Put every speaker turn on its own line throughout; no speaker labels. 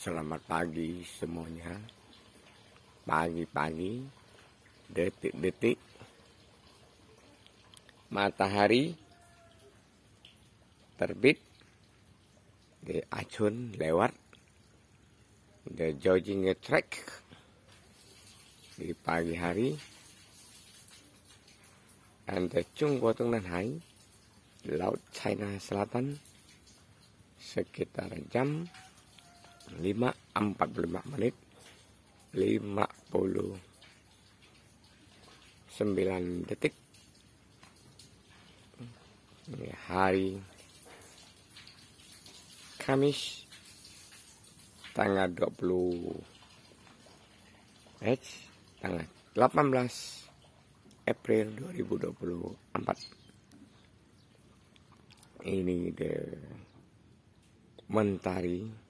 Selamat pagi semuanya. Pagi-pagi, detik-detik, matahari terbit, di acun lewat, the jogging track di pagi hari, and the Trung Nan Hải, Laut China Selatan, sekitar jam 5.45 menit 59 detik. Ini hari Kamis tanggal 20 eh tanggal 18 April 2024 ini the mentari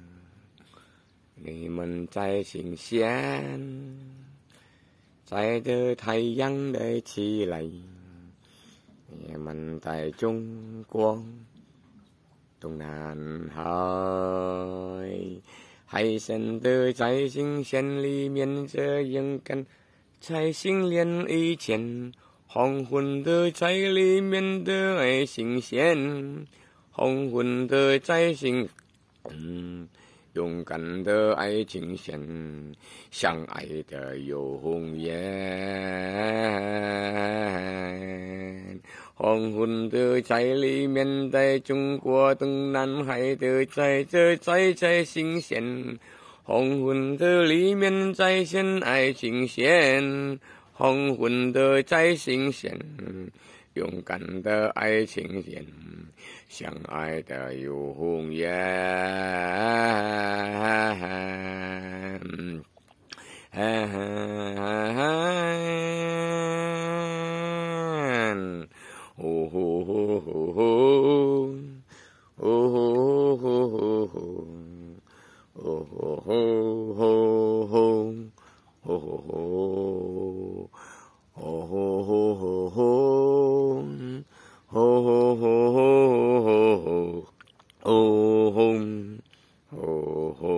你们在新鲜，在这太阳的起来，你们在中国东南海，海参的在新鲜里面这样干，在新年以前，黄昏的在里面的爱新鲜，黄昏的在新，嗯。勇敢的爱情线，相爱的永远。黄昏的在里面，在中国东南海的在这在在新鲜。黄昏的里面在现爱情线，黄昏的在新鲜，勇敢的爱情人。相爱的永远，呼呼呼呼呼，呼呼呼呼呼，呼呼呼呼呼，呼呼呼，呼呼呼呼，呼呼呼。哦吼，哦吼，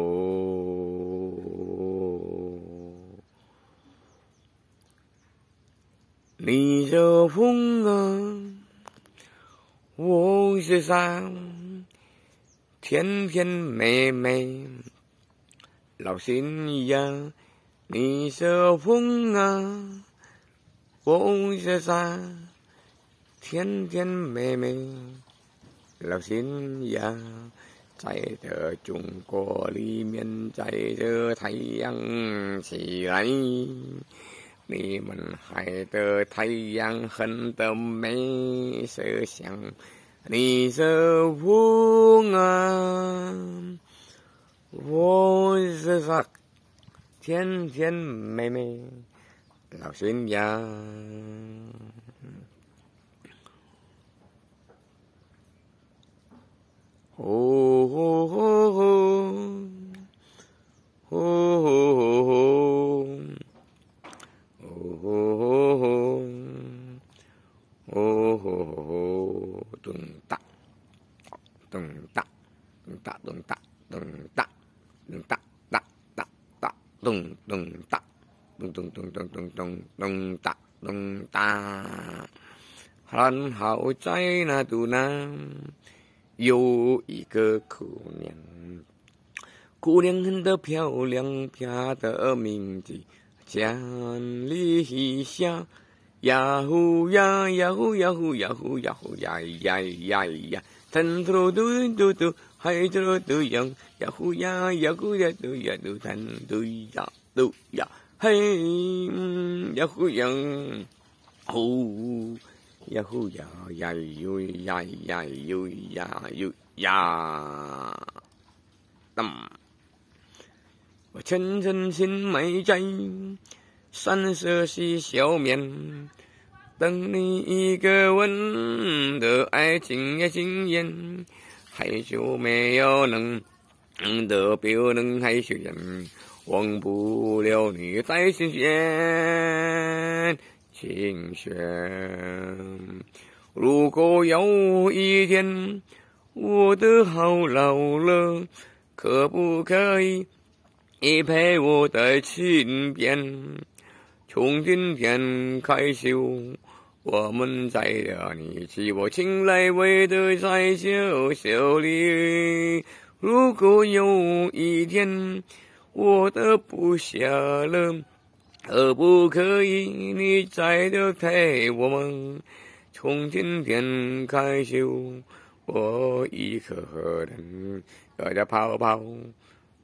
风啊，我是沙，甜甜美美，老心呀，你是风啊，我是沙，甜甜美美。老心呀，在这中国里面，在这太阳起来，你们海的太阳很的美色香，你是风啊，我是啥？甜甜美美，老心呀。哦吼吼吼，哦吼吼吼，哦吼吼，哦吼吼吼，咚哒，咚哒，咚哒咚哒咚哒，咚哒哒哒哒，咚咚哒，咚咚咚咚咚咚咚哒咚哒，很好在那度呢。有一个姑娘，姑娘很的漂亮，她的名字叫丽霞。呀呼呀呀呼呀呼呀呼呀呼呀呀呀呀，弹嘟嘟嘟嘟，嗨嘟嘟呀，呀呼呀呀呼呀嘟呀嘟，弹嘟呀嘟呀，嘿呀呼呀呼。呀呼呀呀哟呀呀哟呀哟呀，噔！前程心埋在山色系笑面，等你一个吻的爱情也惊艳，害羞没有能的别人害羞人，忘不了你在心间琴弦。如果有一天我的好老了，可不可以你陪我在身边？从今天开始，我们在这里起我情来为的在秀秀里。如果有一天我的不下了，可不可以你在这陪我们？从今天开始，我一个人在家泡泡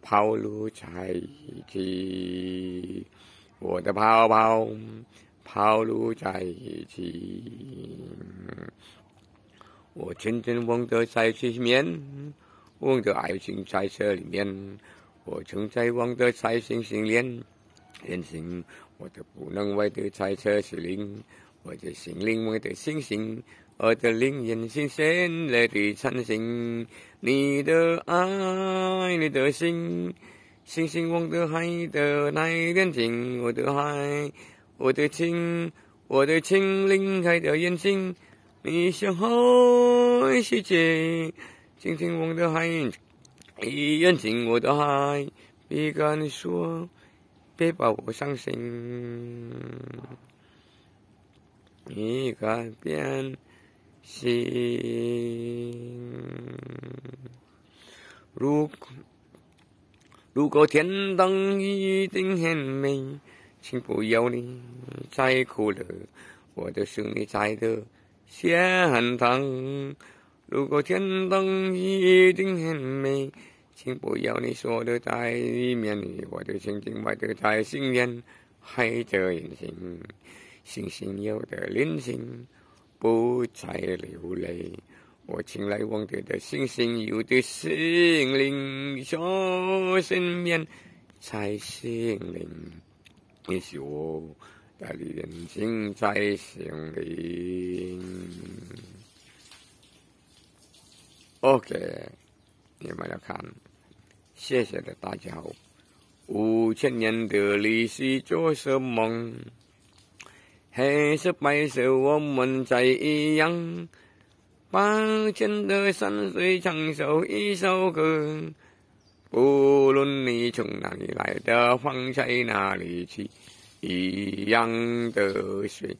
泡露在一起。我的泡泡泡露在一起，我真正忘得在前面，忘得爱情在这里面，我正在忘得在星星连连心，我的不能忘得在这是灵，我的心灵我的星星，我的灵眼新鲜来的灿星，你的爱，你的心。星星望的海的那点睛，我的海，我的情，我的情灵开的眼睛，你像海世界。星星望的海，一眼睛我的海，别敢说，别把我伤心，你改变心，如果。如果天堂一定很美，请不要你再哭了，我的是你在的天堂。如果天堂一定很美，请不要你说的在里面，我的心情摆的在心间，海的眼睛，星星有的灵性，不再流泪。我请来忘得的星星，有的心灵小身边在心灵，你是我的眼睛在心灵。OK，你们要看，谢谢的大家好。五千年的历史做什么，黑色白色我们在一样。八千的山水唱首一首歌，不论你从哪里来的，放在哪里去，一样的水，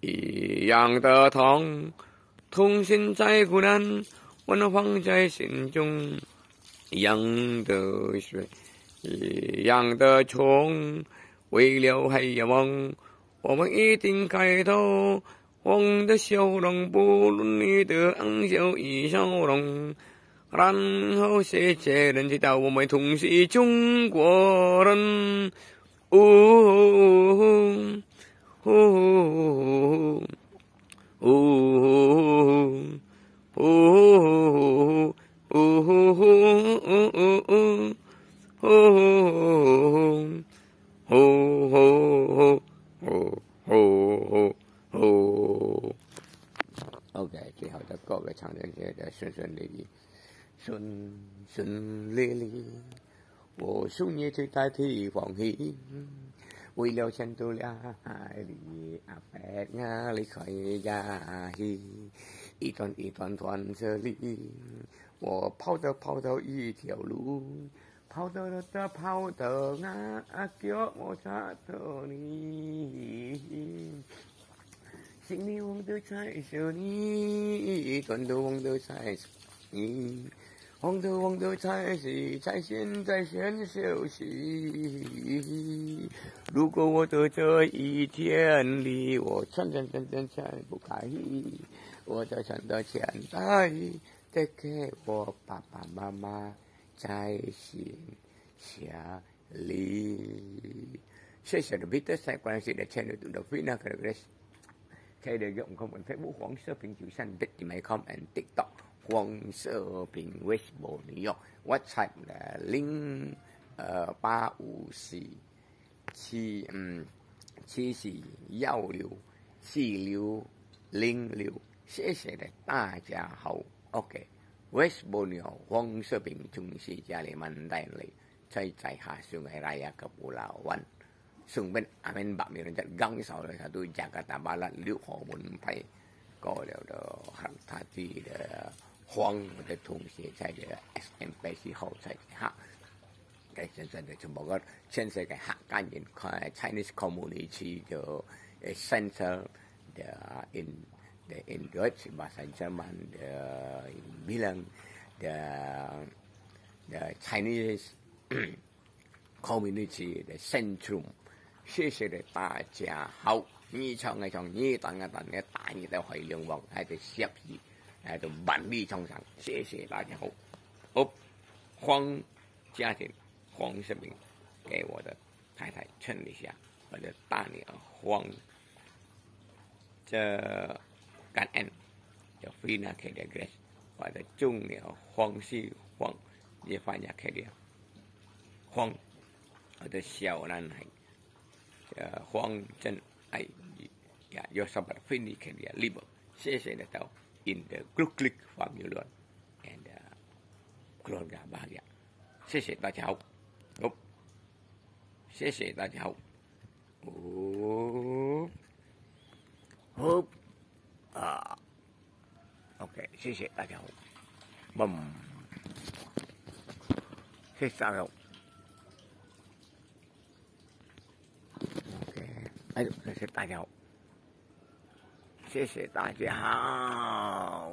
一样的痛，痛心在孤单，温放在心中，一样的水，一样的穷，为了黑夜梦，我们一定开头。我的笑容不如你的昂笑一笑容，然后谢谢人知道我们同是中国人。呜呜呜呜呜呜呜。哦，OK，最后的各位唱的这个顺顺利利，顺顺利利，我送你去代替放弃，为了牵住两海里阿伯呀离开家乡，一段一段段这里，我跑着跑着一条路，跑着着跑着啊，叫我找到你。心里忘的在想你，转头忘的在你，忘的忘的才是在现在先休息。如果我的这一天里，我真真真真真不开心，我的真的现在得给我爸爸妈妈在心下里。谢谢的彼得在关系的前头的非常感谢。可以利用我们 Facebook 黄色平九三 d i m c o m and TikTok 黄色平为什么你用？我猜呢零呃八五四七嗯七四幺六四六零六，谢谢的大家好，OK。为什么你用黄色平总是家里蛮带来，在在下上给来一个布拉湾，顺便阿门把米人家刚扫了下都加个大巴拉六号门牌，过了的很差劲的。刚少了他都加个大巴拉六号门派搞了的很他自己的黄的同学在的 S M B C 后在哈，嘅现在的全部个现在嘅客家人看 Chinese community 就 center the in the in Deutsch bahasa Jerman the bilang the the Chinese community the centrum 谢谢的大家好，你唱嘅唱，你等一等嘅大你的回龙王喺度摄戏，喺度万里长城，谢谢大家好。好，黄家庭黄世明给我的太太称一下，我的大女儿黄，这感恩叫菲娜开的我的中女儿黄世黄也翻译开的黄，我的小男孩。黄真爱呀，your sabar fini can be liber. 谢谢你到 in the group click family and keluarga bahagia. 谢谢大家好，好，谢谢大家好，哦，好啊，OK，谢谢大家好，嘣，谢谢大家好。哎，谢谢大家好， 谢谢大家。好，